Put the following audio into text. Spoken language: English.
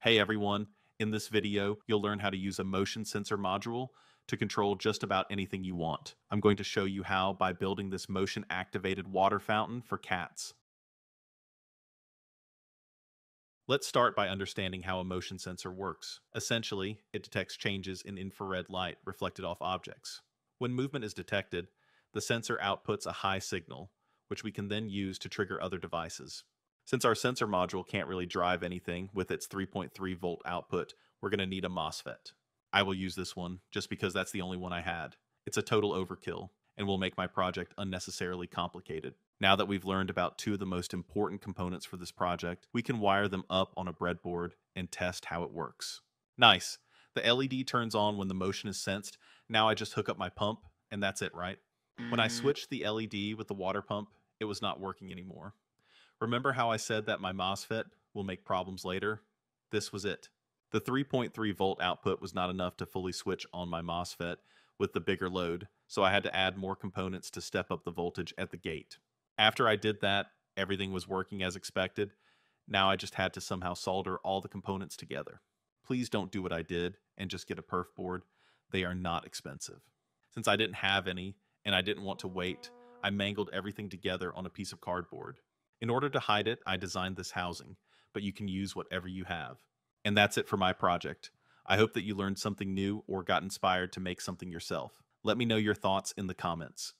Hey everyone, in this video, you'll learn how to use a motion sensor module to control just about anything you want. I'm going to show you how by building this motion activated water fountain for cats. Let's start by understanding how a motion sensor works. Essentially, it detects changes in infrared light reflected off objects. When movement is detected, the sensor outputs a high signal, which we can then use to trigger other devices. Since our sensor module can't really drive anything with its 3.3 volt output, we're going to need a MOSFET. I will use this one just because that's the only one I had. It's a total overkill and will make my project unnecessarily complicated. Now that we've learned about two of the most important components for this project, we can wire them up on a breadboard and test how it works. Nice. The LED turns on when the motion is sensed. Now I just hook up my pump and that's it, right? When I mm-hmm. switched the LED with the water pump, it was not working anymore. Remember how I said that my MOSFET will make problems later? This was it. The 3.3 volt output was not enough to fully switch on my MOSFET with the bigger load, so I had to add more components to step up the voltage at the gate. After I did that, everything was working as expected. Now I just had to somehow solder all the components together. Please don't do what I did and just get a perf board. They are not expensive. Since I didn't have any and I didn't want to wait, I mangled everything together on a piece of cardboard. In order to hide it, I designed this housing, but you can use whatever you have. And that's it for my project. I hope that you learned something new or got inspired to make something yourself. Let me know your thoughts in the comments.